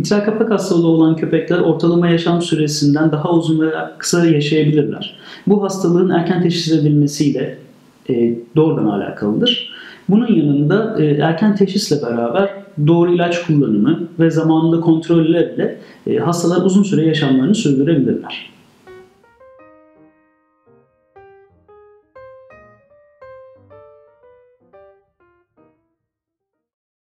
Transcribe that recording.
mitral kapak hastalığı olan köpekler ortalama yaşam süresinden daha uzun veya kısa yaşayabilirler. Bu hastalığın erken teşhis edilmesiyle e, doğrudan alakalıdır. Bunun yanında e, erken teşhisle beraber doğru ilaç kullanımı ve zamanında kontrollerle e, hastalar uzun süre yaşamlarını sürdürebilirler.